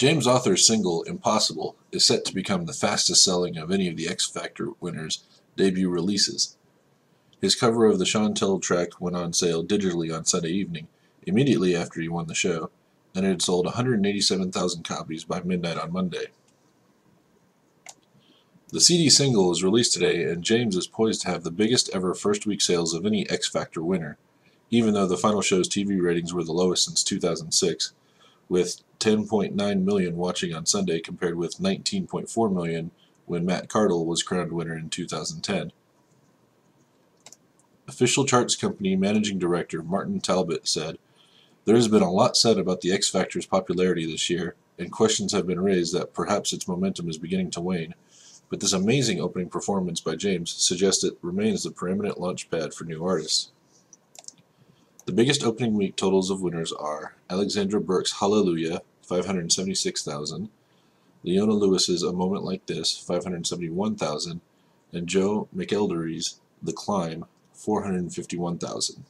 James Arthur's single Impossible is set to become the fastest selling of any of the X Factor winners' debut releases. His cover of the Shontelle track went on sale digitally on Sunday evening, immediately after he won the show, and it had sold 187,000 copies by midnight on Monday. The CD single was released today, and James is poised to have the biggest ever first week sales of any X Factor winner, even though the final show's TV ratings were the lowest since 2006, with 10.9 million watching on Sunday compared with 19.4 million when Matt Cardle was crowned winner in 2010. Official charts company managing director Martin Talbot said, There has been a lot said about the X Factor's popularity this year, and questions have been raised that perhaps its momentum is beginning to wane but this amazing opening performance by James suggests it remains the preeminent launchpad for new artists. The biggest opening week totals of winners are Alexandra Burke's Hallelujah, 576,000, Leona Lewis's A Moment Like This, 571,000, and Joe McElderry's The Climb, 451,000.